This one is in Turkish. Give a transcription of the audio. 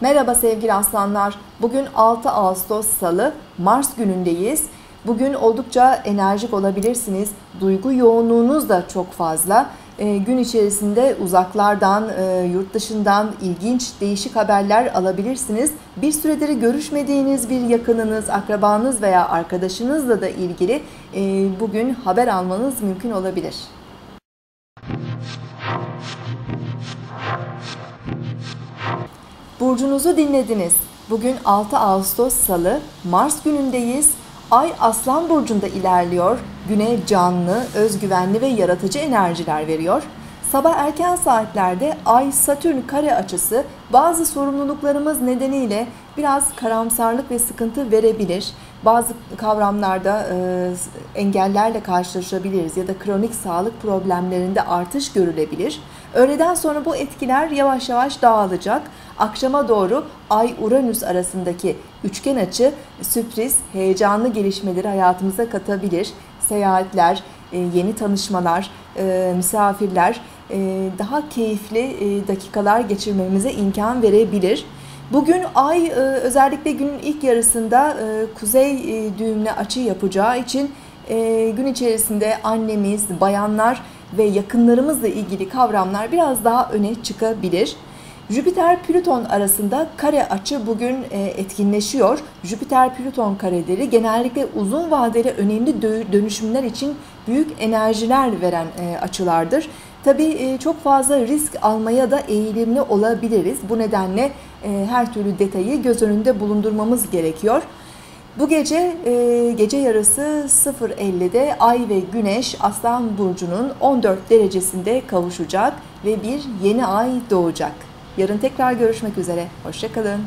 Merhaba sevgili aslanlar. Bugün 6 Ağustos Salı, Mars günündeyiz. Bugün oldukça enerjik olabilirsiniz. Duygu yoğunluğunuz da çok fazla. E, gün içerisinde uzaklardan, e, yurt dışından ilginç, değişik haberler alabilirsiniz. Bir süredir görüşmediğiniz bir yakınınız, akrabanız veya arkadaşınızla da ilgili e, bugün haber almanız mümkün olabilir. Burcunuzu dinlediniz. Bugün 6 Ağustos Salı, Mars günündeyiz. Ay Aslan Burcu'nda ilerliyor. Güne canlı, özgüvenli ve yaratıcı enerjiler veriyor. Sabah erken saatlerde Ay Satürn kare açısı bazı sorumluluklarımız nedeniyle biraz karamsarlık ve sıkıntı verebilir. Bazı kavramlarda e, engellerle karşılaşabiliriz ya da kronik sağlık problemlerinde artış görülebilir. Öğleden sonra bu etkiler yavaş yavaş dağılacak. Akşama doğru Ay-Uranüs arasındaki üçgen açı sürpriz, heyecanlı gelişmeleri hayatımıza katabilir. Seyahatler, yeni tanışmalar, e, misafirler e, daha keyifli dakikalar geçirmemize imkan verebilir. Bugün ay özellikle günün ilk yarısında kuzey düğümle açı yapacağı için gün içerisinde annemiz, bayanlar ve yakınlarımızla ilgili kavramlar biraz daha öne çıkabilir. Jüpiter-Plüton arasında kare açı bugün e, etkinleşiyor. Jüpiter-Plüton kareleri genellikle uzun vadeli önemli dönüşümler için büyük enerjiler veren e, açılardır. Tabii e, çok fazla risk almaya da eğilimli olabiliriz. Bu nedenle her türlü detayı göz önünde bulundurmamız gerekiyor. Bu gece gece yarısı 0.50'de Ay ve Güneş Aslan Burcu'nun 14 derecesinde kavuşacak ve bir yeni ay doğacak. Yarın tekrar görüşmek üzere. Hoşçakalın.